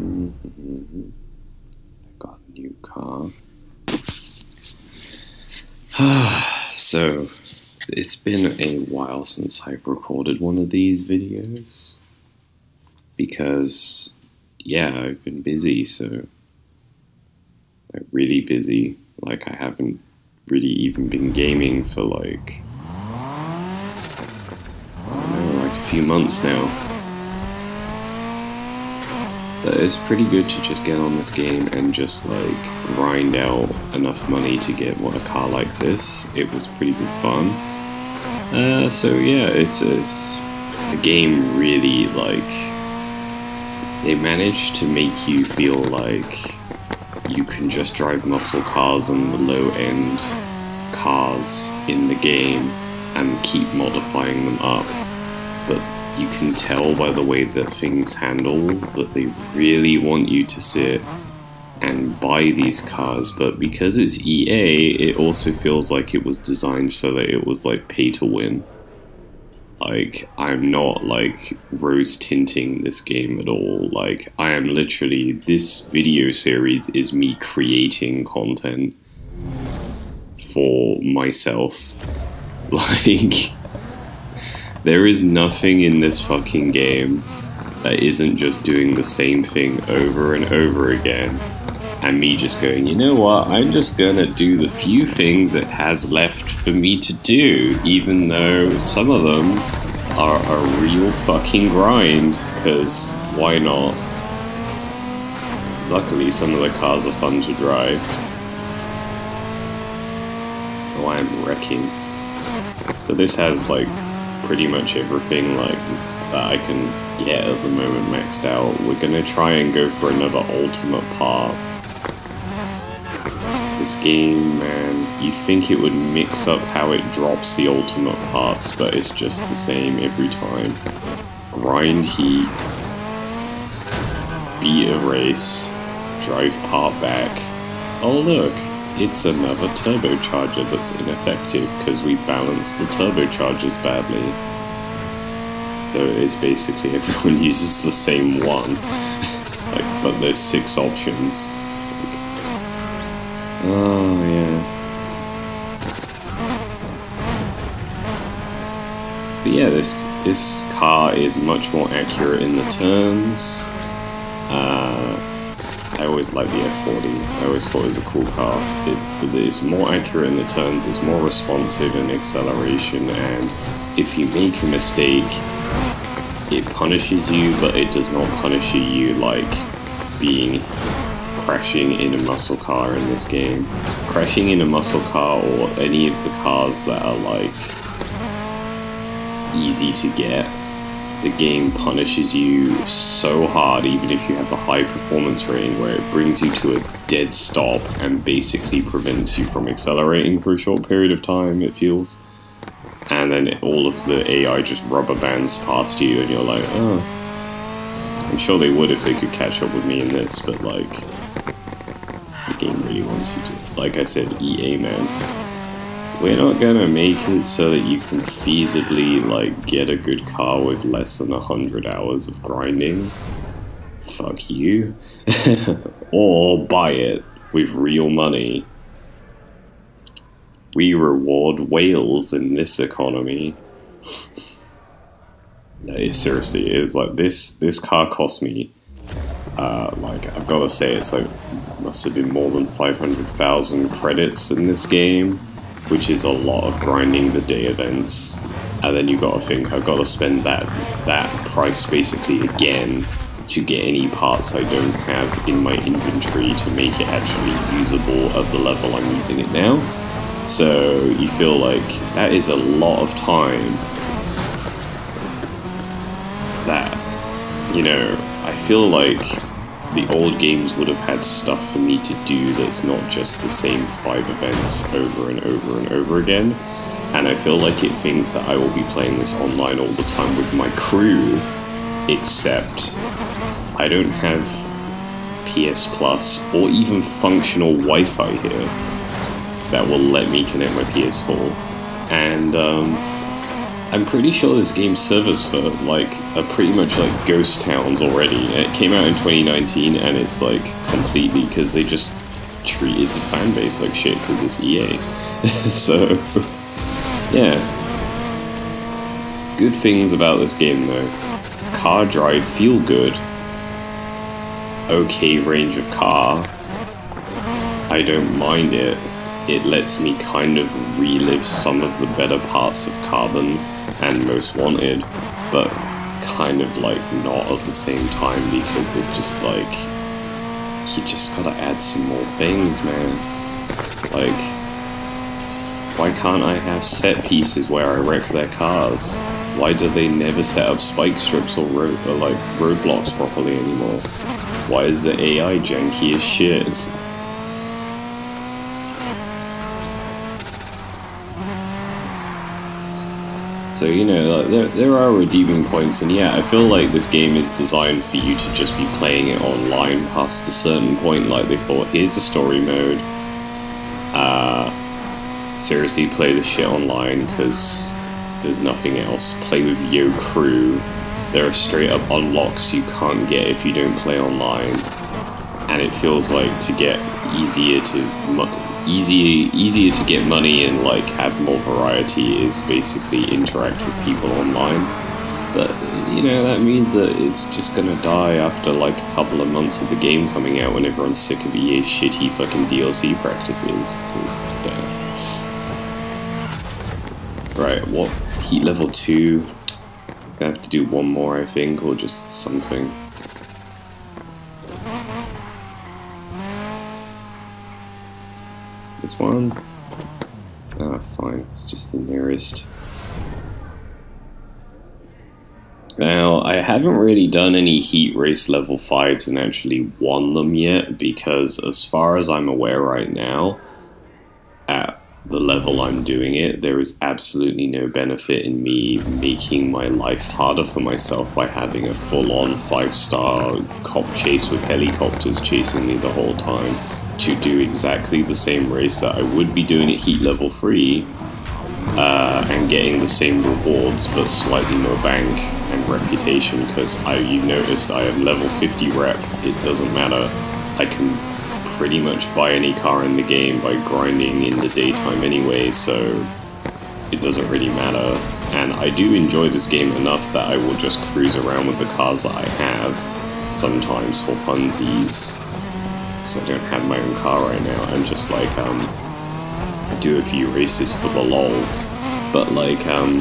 I got a new car. so, it's been a while since I've recorded one of these videos. Because, yeah, I've been busy, so. Like, really busy. Like, I haven't really even been gaming for, like. Know, like a few months now. But it's pretty good to just get on this game and just like grind out enough money to get what a car like this. It was pretty good fun. Uh, so yeah, it's, it's the game really like they managed to make you feel like you can just drive muscle cars and the low end cars in the game and keep modifying them up. But you can tell by the way that things handle that they really want you to sit and buy these cars, but because it's EA, it also feels like it was designed so that it was like pay to win. Like, I'm not like rose tinting this game at all. Like, I am literally, this video series is me creating content for myself. Like, there is nothing in this fucking game that isn't just doing the same thing over and over again. And me just going, you know what, I'm just gonna do the few things it has left for me to do, even though some of them are a real fucking grind, because why not? Luckily, some of the cars are fun to drive. Oh, I'm wrecking. So this has, like, pretty much everything like that I can get at the moment maxed out. We're gonna try and go for another ultimate part. This game, man, you'd think it would mix up how it drops the ultimate parts, but it's just the same every time. Grind heat, beat a race, drive part back. Oh look, it's another turbocharger that's ineffective because we balanced the turbochargers badly. So it's basically everyone uses the same one. like, but there's six options. Like, oh yeah. But yeah, this this car is much more accurate in the turns. Uh, I always liked the F40. I always thought it was a cool car. It, it's more accurate in the turns, it's more responsive in acceleration, and if you make a mistake, it punishes you, but it does not punish you like being crashing in a muscle car in this game. Crashing in a muscle car or any of the cars that are like easy to get the game punishes you so hard, even if you have a high performance rating, where it brings you to a dead stop and basically prevents you from accelerating for a short period of time, it feels. And then all of the AI just rubber bands past you, and you're like, oh. I'm sure they would if they could catch up with me in this, but like, the game really wants you to. Like I said, EA, man we're not gonna make it so that you can feasibly, like, get a good car with less than 100 hours of grinding. Fuck you. or buy it with real money. We reward whales in this economy. it seriously is like this this car cost me uh, like I've gotta say it's like must have been more than 500,000 credits in this game which is a lot of grinding the day events. And then you gotta think, I've gotta spend that that price basically again to get any parts I don't have in my inventory to make it actually usable at the level I'm using it now. So you feel like that is a lot of time that, you know, I feel like the old games would have had stuff for me to do that's not just the same five events over and over and over again. And I feel like it thinks that I will be playing this online all the time with my crew, except I don't have PS Plus or even functional Wi-Fi here that will let me connect my PS4. And um, I'm pretty sure this game servers for like are pretty much like ghost towns already. It came out in 2019 and it's like completely because they just treated the fan base like shit because it's EA. so yeah, good things about this game though. Car drive feel good. Okay range of car. I don't mind it. It lets me kind of relive some of the better parts of Carbon and Most Wanted, but kind of like not at the same time because there's just like you just gotta add some more things, man. Like, why can't I have set pieces where I wreck their cars? Why do they never set up spike strips or, or like roadblocks properly anymore? Why is the AI janky as shit? So, you know, there, there are redeeming points, and yeah, I feel like this game is designed for you to just be playing it online past a certain point, like they thought, here's the story mode. Uh, seriously, play this shit online, because there's nothing else. Play with Yo Crew. There are straight up unlocks you can't get if you don't play online. And it feels like to get easier to easy easier to get money and like have more variety is basically interact with people online. But you know that means that it's just gonna die after like a couple of months of the game coming out when everyone's sick of EA's shitty fucking DLC practices. Yeah. Right, what heat level two? Gonna have to do one more, I think, or just something. This one? Ah, fine. It's just the nearest. Now, I haven't really done any Heat Race level 5s and actually won them yet, because as far as I'm aware right now, at the level I'm doing it, there is absolutely no benefit in me making my life harder for myself by having a full-on 5-star cop chase with helicopters chasing me the whole time to do exactly the same race that I would be doing at heat level 3 uh, and getting the same rewards but slightly more bank and reputation because I you noticed I have level 50 rep, it doesn't matter. I can pretty much buy any car in the game by grinding in the daytime anyway, so it doesn't really matter. And I do enjoy this game enough that I will just cruise around with the cars that I have, sometimes for funsies because I don't have my own car right now. I'm just like, um, do a few races for the lols. But like, um,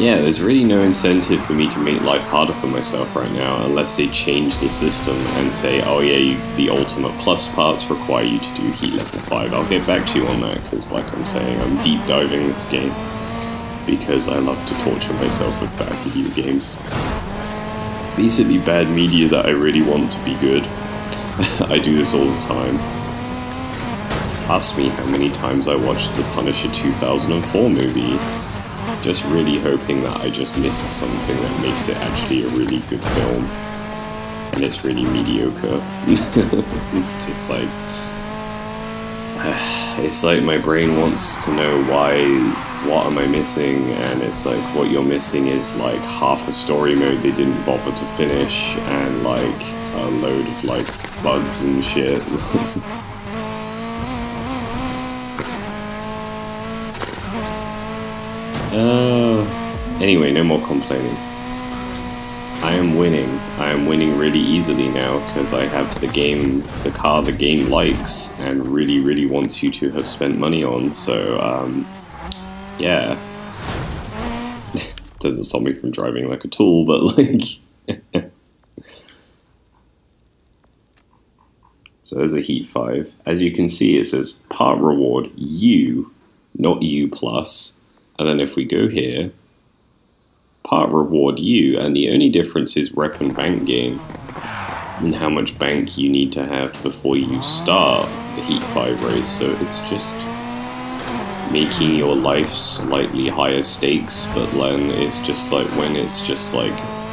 yeah, there's really no incentive for me to make life harder for myself right now unless they change the system and say, oh yeah, you, the Ultimate Plus parts require you to do Heat Level 5. I'll get back to you on that because, like I'm saying, I'm deep diving this game because I love to torture myself with bad video games. Basically bad media that I really want to be good. I do this all the time. Ask me how many times I watched the Punisher 2004 movie, just really hoping that I just missed something that makes it actually a really good film. And it's really mediocre. it's just like... It's like my brain wants to know why, what am I missing, and it's like what you're missing is like half a story mode they didn't bother to finish, and like a load of like bugs and shit. uh, anyway, no more complaining. I am winning. I am winning really easily now because I have the game, the car the game likes and really, really wants you to have spent money on. So, um, yeah. Doesn't stop me from driving like a tool, but like. So there's a heat 5. As you can see, it says part reward U, not U plus. And then if we go here, part reward U, and the only difference is rep and bank gain, and how much bank you need to have before you start the Heat 5 race. So it's just making your life slightly higher stakes, but then it's just like when it's just like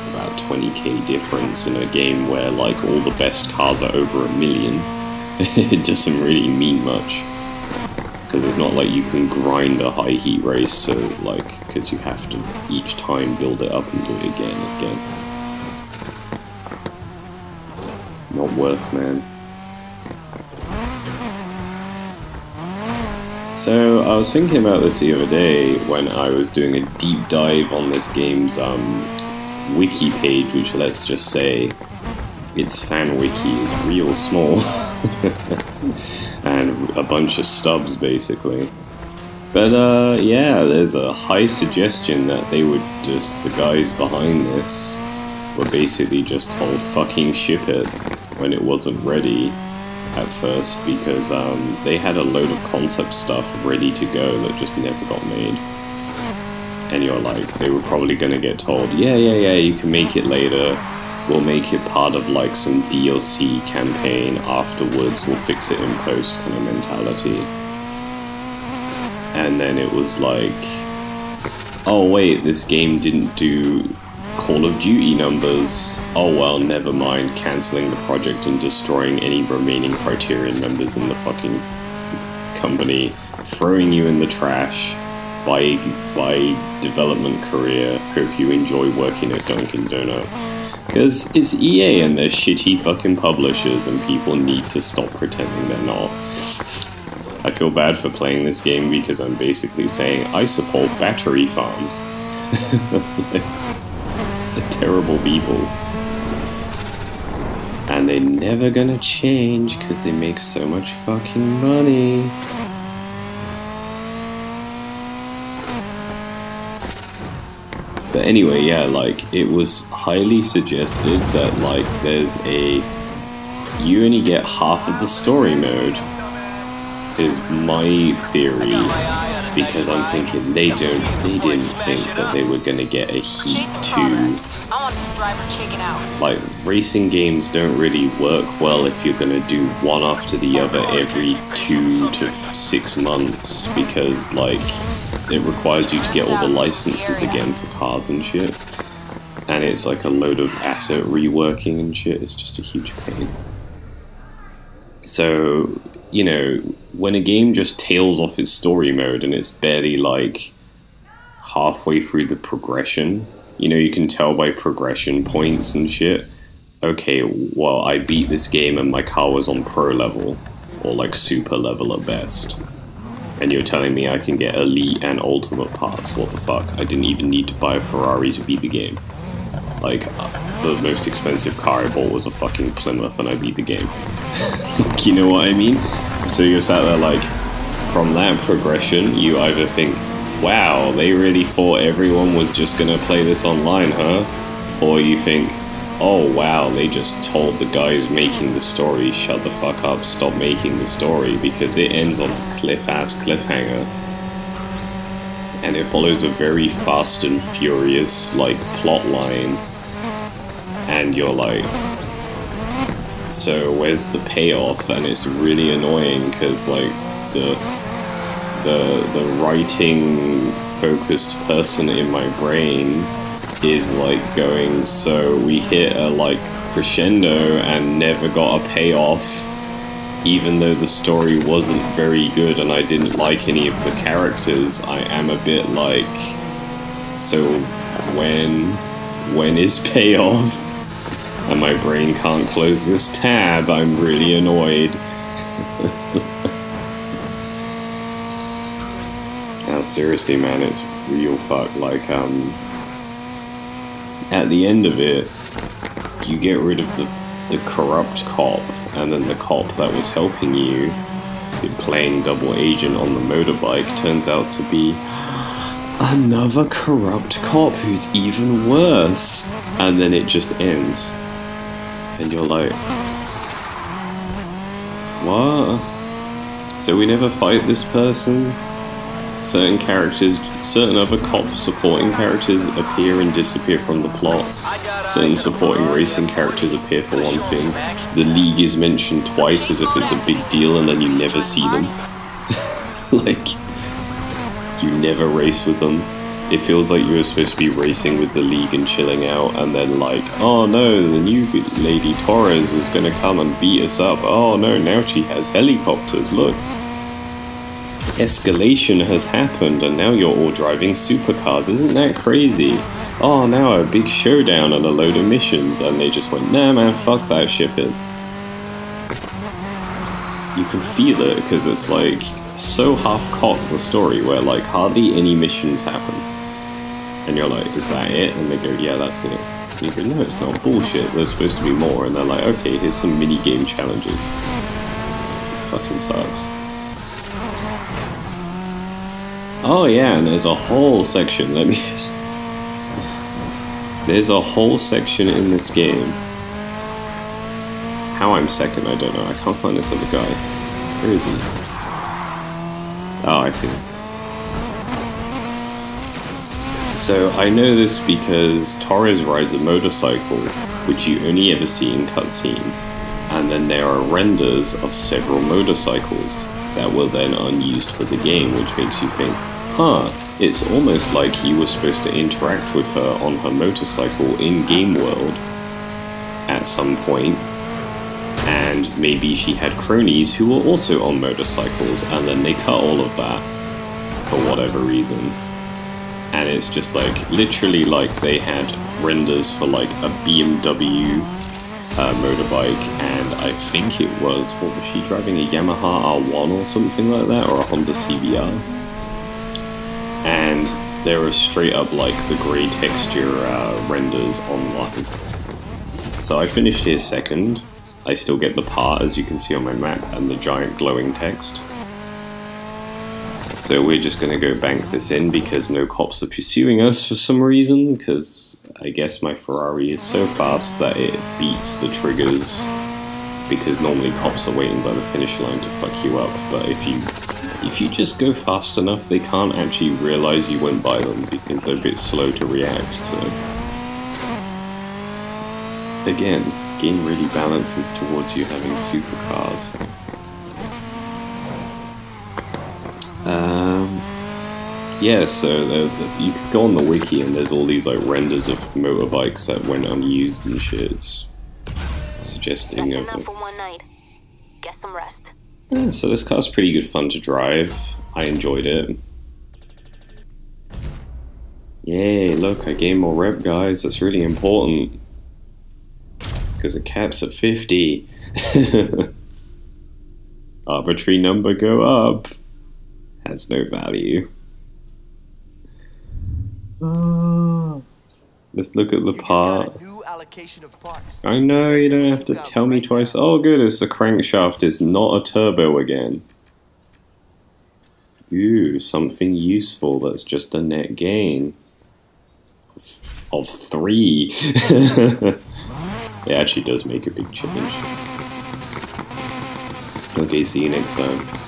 about 20k difference in a game where like all the best cars are over a million, it doesn't really mean much. because it's not like you can grind a high heat race, so like, because you have to each time build it up and do it again and again. Not worth, man. So I was thinking about this the other day when I was doing a deep dive on this game's um, wiki page, which let's just say its fan wiki is real small. and a bunch of stubs basically. But uh, yeah, there's a high suggestion that they would just, the guys behind this were basically just told fucking ship it when it wasn't ready at first because um, they had a load of concept stuff ready to go that just never got made. And you're like, they were probably gonna get told, yeah, yeah, yeah, you can make it later, we'll make it part of like some DLC campaign afterwards, we'll fix it in post kind of mentality. And then it was like, oh wait, this game didn't do Call of Duty numbers. Oh well, never mind, cancelling the project and destroying any remaining Criterion members in the fucking company, throwing you in the trash by by development career. Hope you enjoy working at Dunkin' Donuts. Because it's EA and they're shitty fucking publishers, and people need to stop pretending they're not. I feel bad for playing this game because I'm basically saying I support battery farms. They're terrible people. And they're never gonna change because they make so much fucking money. But anyway, yeah, like, it was highly suggested that, like, there's a. You only get half of the story mode, is my theory because I'm thinking they don't they didn't think that they were gonna get a Heat 2 like racing games don't really work well if you're gonna do one after the other every two to six months because like it requires you to get all the licenses again for cars and shit. And it's like a load of asset reworking and shit. It's just a huge pain. So you know, when a game just tails off its story mode and it's barely like halfway through the progression, you know, you can tell by progression points and shit. Okay, well, I beat this game and my car was on pro level, or like super level at best. And you're telling me I can get elite and ultimate parts. What the fuck? I didn't even need to buy a Ferrari to beat the game. Like, uh, the most expensive car I bought was a fucking Plymouth and I beat the game. you know what I mean? So you're sat there like, from that progression, you either think, wow, they really thought everyone was just gonna play this online, huh? Or you think, oh wow, they just told the guys making the story, shut the fuck up, stop making the story, because it ends on a cliff ass cliffhanger and it follows a very fast and furious like plot line and you're like, so where's the payoff? And it's really annoying because like the the the writing focused person in my brain is like going, so we hit a like crescendo and never got a payoff even though the story wasn't very good and I didn't like any of the characters, I am a bit like, so when, when is payoff? And my brain can't close this tab. I'm really annoyed. now, seriously, man, it's real fuck. Like, um, at the end of it, you get rid of the, the corrupt cop, and then the cop that was helping you, playing double agent on the motorbike, turns out to be another corrupt cop who's even worse. And then it just ends and you're like, what? So we never fight this person? Certain characters, certain other cop supporting characters appear and disappear from the plot. Certain supporting racing characters appear for one thing. The League is mentioned twice as if it's a big deal and then you never see them. like, you never race with them it feels like you were supposed to be racing with the league and chilling out, and then like, oh no, the new Lady Torres is gonna come and beat us up. Oh no, now she has helicopters. Look. escalation has happened and now you're all driving supercars. Isn't that crazy? Oh, now a big showdown and a load of missions. And they just went, nah man, fuck that, ship it. You can feel it because it's like so half-cocked the story where like hardly any missions happen. And you're like, is that it? And they go, yeah, that's it. And you go, no, it's not bullshit. There's supposed to be more. And they're like, okay, here's some mini-game challenges. It fucking sucks. Oh yeah, and there's a whole section, let me just... There's a whole section in this game. How I'm second, I don't know. I can't find this other guy. Where is he? Oh, I see. So I know this because Torres rides a motorcycle, which you only ever see in cutscenes, and then there are renders of several motorcycles that were then unused for the game, which makes you think, huh, it's almost like he was supposed to interact with her on her motorcycle in Game World at some point, and maybe she had cronies who were also on motorcycles, and then they cut all of that for whatever reason. And it's just like, literally like they had renders for like a BMW uh, motorbike, and I think it was, what was she driving, a Yamaha R1 or something like that, or a Honda CBR? and there were straight up like the grey texture uh, renders online. So I finished here second. I still get the part as you can see on my map and the giant glowing text. So we're just going to go bank this in because no cops are pursuing us for some reason because I guess my Ferrari is so fast that it beats the triggers because normally cops are waiting by the finish line to fuck you up but if you if you just go fast enough, they can't actually realize you went by them because they're a bit slow to react, so... Again, game really balances towards you having supercars. Um, yeah, so the, the, you could go on the wiki and there's all these like renders of motorbikes that went unused and shit. Suggesting That's of... enough for one night. Get some rest. Yeah, so this car's pretty good fun to drive. I enjoyed it. Yay, look, I gained more rep, guys. That's really important. Because it caps at 50. Arbitrary number go up. Has no value. Uh, let's look at the part. I know, you don't have to tell me twice. Oh good, it's the crankshaft is not a turbo again. Ooh, something useful that's just a net gain. Of three. it actually does make a big change. Okay, see you next time.